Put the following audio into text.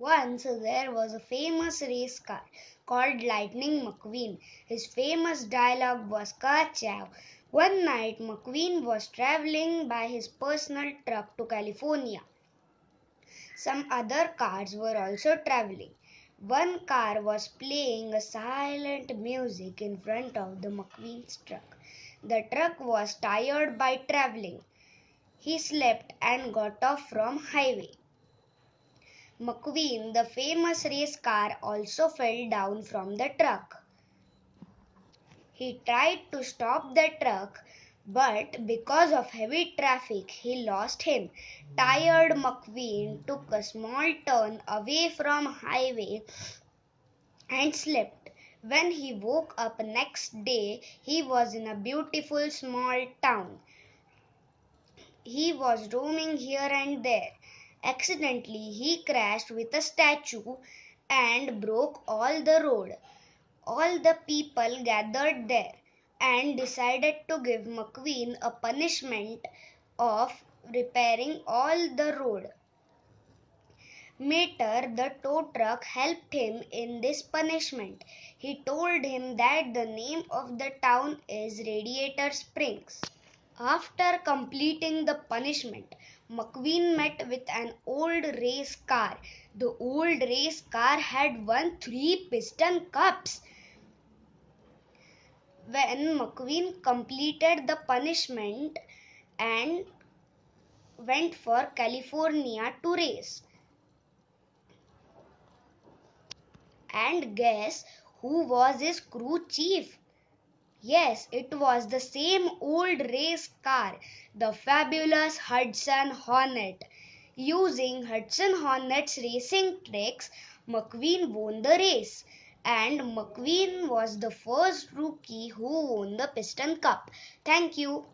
Once there was a famous race car called Lightning McQueen. His famous dialogue was Ka-chow. One night McQueen was traveling by his personal truck to California. Some other cars were also traveling. One car was playing a silent music in front of the McQueen's truck. The truck was tired by traveling. He slept and got off from highway. McQueen, the famous race car, also fell down from the truck. He tried to stop the truck, but because of heavy traffic, he lost him. Tired McQueen took a small turn away from highway and slept. When he woke up next day, he was in a beautiful small town. He was roaming here and there. Accidentally, he crashed with a statue and broke all the road. All the people gathered there and decided to give McQueen a punishment of repairing all the road. Mater, the tow truck, helped him in this punishment. He told him that the name of the town is Radiator Springs. After completing the punishment, McQueen met with an old race car. The old race car had won three piston cups. When McQueen completed the punishment and went for California to race. And guess who was his crew chief? Yes, it was the same old race car, the fabulous Hudson Hornet. Using Hudson Hornet's racing tricks, McQueen won the race. And McQueen was the first rookie who won the Piston Cup. Thank you.